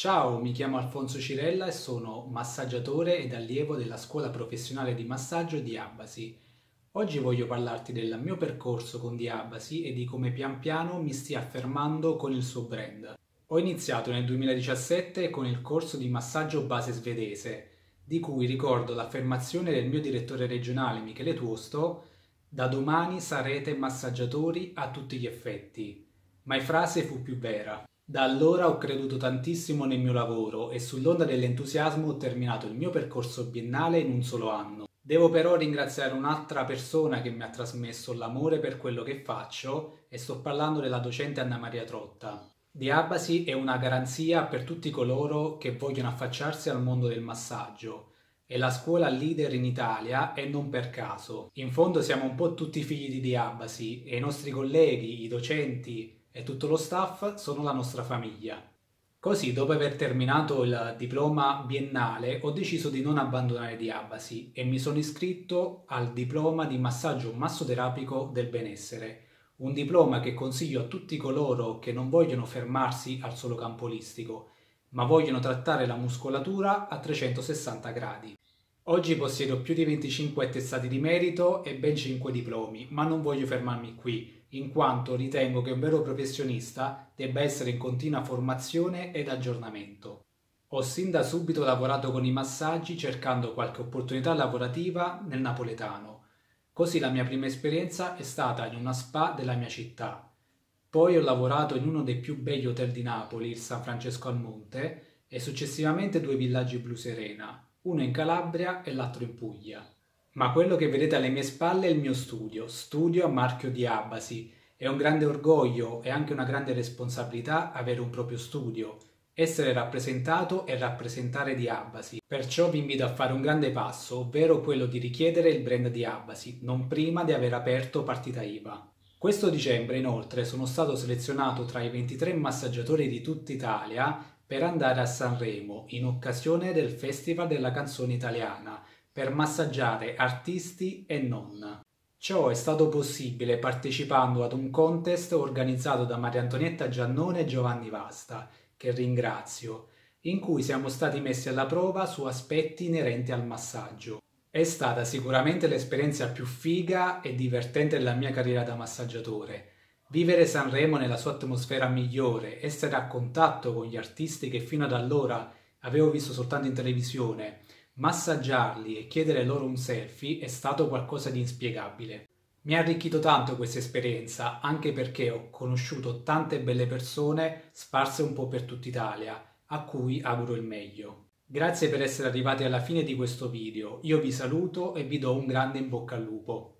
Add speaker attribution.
Speaker 1: Ciao, mi chiamo Alfonso Cirella e sono massaggiatore ed allievo della scuola professionale di massaggio di Abasi. Oggi voglio parlarti del mio percorso con Diabasi e di come pian piano mi stia affermando con il suo brand. Ho iniziato nel 2017 con il corso di massaggio base svedese, di cui ricordo l'affermazione del mio direttore regionale Michele Tuosto da domani sarete massaggiatori a tutti gli effetti. Mai frase fu più vera. Da allora ho creduto tantissimo nel mio lavoro e sull'onda dell'entusiasmo ho terminato il mio percorso biennale in un solo anno. Devo però ringraziare un'altra persona che mi ha trasmesso l'amore per quello che faccio e sto parlando della docente Anna Maria Trotta. Diabasi è una garanzia per tutti coloro che vogliono affacciarsi al mondo del massaggio. È la scuola leader in Italia e non per caso. In fondo siamo un po' tutti figli di Diabasi e i nostri colleghi, i docenti, e tutto lo staff sono la nostra famiglia. Così, dopo aver terminato il diploma biennale, ho deciso di non abbandonare Diabasi e mi sono iscritto al diploma di massaggio massoterapico del benessere, un diploma che consiglio a tutti coloro che non vogliono fermarsi al solo campo olistico, ma vogliono trattare la muscolatura a 360 gradi. Oggi possiedo più di 25 attestati di merito e ben 5 diplomi, ma non voglio fermarmi qui in quanto ritengo che un vero professionista debba essere in continua formazione ed aggiornamento. Ho sin da subito lavorato con i massaggi cercando qualche opportunità lavorativa nel napoletano. Così la mia prima esperienza è stata in una spa della mia città. Poi ho lavorato in uno dei più begli hotel di Napoli, il San Francesco al Monte, e successivamente due villaggi blu serena, uno in Calabria e l'altro in Puglia. Ma quello che vedete alle mie spalle è il mio studio, studio a marchio di Abasi. È un grande orgoglio e anche una grande responsabilità avere un proprio studio, essere rappresentato e rappresentare di Abasi. Perciò vi invito a fare un grande passo, ovvero quello di richiedere il brand di Abasi, non prima di aver aperto partita IVA. Questo dicembre inoltre sono stato selezionato tra i 23 massaggiatori di tutta Italia per andare a Sanremo in occasione del Festival della canzone italiana per massaggiare artisti e non. Ciò è stato possibile partecipando ad un contest organizzato da Maria Antonietta Giannone e Giovanni Vasta, che ringrazio, in cui siamo stati messi alla prova su aspetti inerenti al massaggio. È stata sicuramente l'esperienza più figa e divertente della mia carriera da massaggiatore. Vivere Sanremo nella sua atmosfera migliore, essere a contatto con gli artisti che fino ad allora avevo visto soltanto in televisione, Massaggiarli e chiedere loro un selfie è stato qualcosa di inspiegabile. Mi ha arricchito tanto questa esperienza anche perché ho conosciuto tante belle persone sparse un po' per tutta Italia, a cui auguro il meglio. Grazie per essere arrivati alla fine di questo video, io vi saluto e vi do un grande in bocca al lupo.